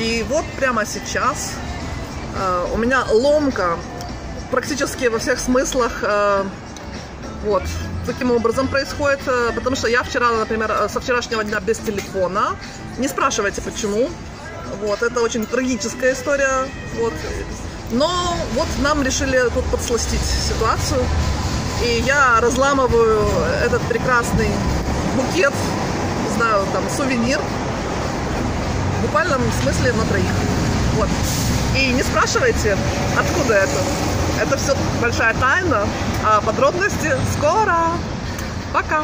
И вот прямо сейчас э, у меня ломка практически во всех смыслах. Э, вот таким образом происходит, э, потому что я вчера, например, э, со вчерашнего дня без телефона. Не спрашивайте почему. Вот, это очень трагическая история. Вот. Но вот нам решили тут подсластить ситуацию. И я разламываю этот прекрасный букет, не знаю, там, сувенир. Буквальном смысле на троих. Вот. И не спрашивайте, откуда это. Это все большая тайна, а подробности скоро. Пока!